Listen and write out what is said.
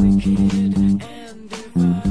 wicked and divine.